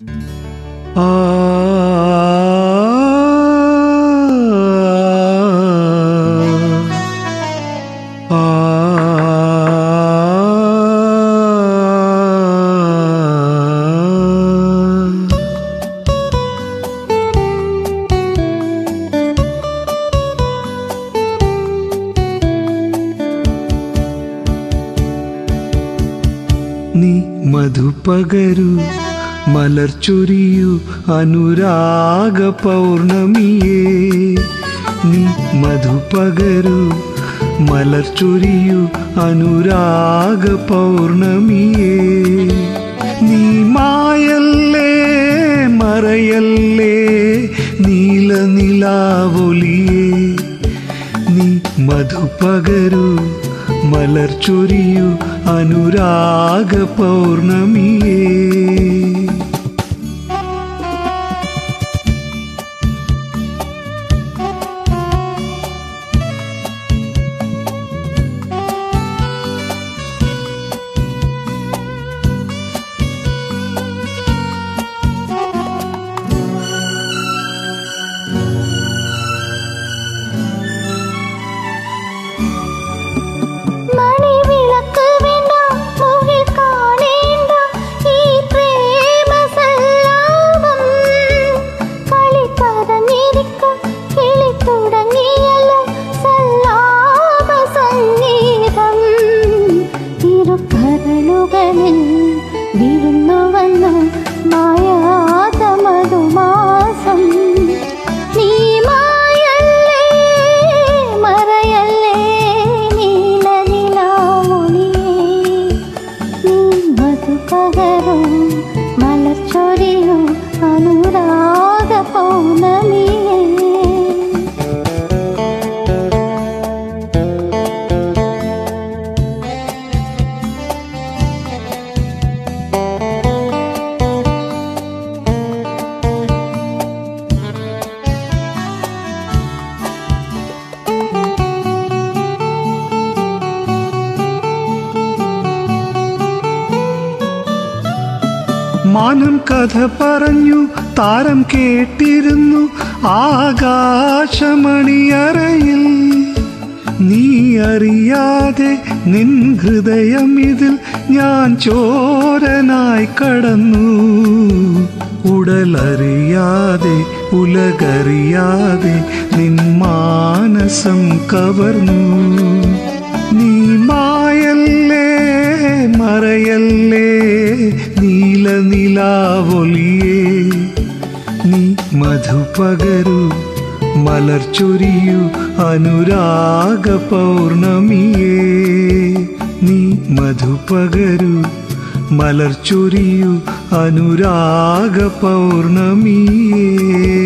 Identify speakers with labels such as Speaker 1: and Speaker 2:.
Speaker 1: ആ ആ നീ മധുപകരു മലർച്ചൊരിയു അനുരാഗ പൗർണമിയേ. നീ മധുപകരു മലർച്ചൊരിയു അനുരാഗ പൗർണമിയേ. നീ മായല്ലേ മറയല്ലേ നീല നിലാവൊലിയേ. നീ മധുപകരു മലർച്ചൊരിയു അനുരാഗ പൗർണമിയേ.
Speaker 2: വീഴും
Speaker 1: മാനം കഥ പറഞ്ഞു താരം കേട്ടിരുന്നു ആകാശമണിയറയിൽ. നീ അറിയാതെ നിൻ ഹൃദയം ഇതിൽ ഞാൻ ചോരനായി കടന്നു. ഉടലറിയാതെ ഉലകറിയാതെ നിൻ മാനസം കവർന്നു. നീ മായല്ലേ മറയല്ലേ നിലാവൊലിയേ നീ മധുപകരു മലർച്ചൊരിയു അനുരാഗ പൗർണമിയേ നീ മധുപകരു മലർച്ചൊരിയു അനുരാഗ പൗർണമിയേ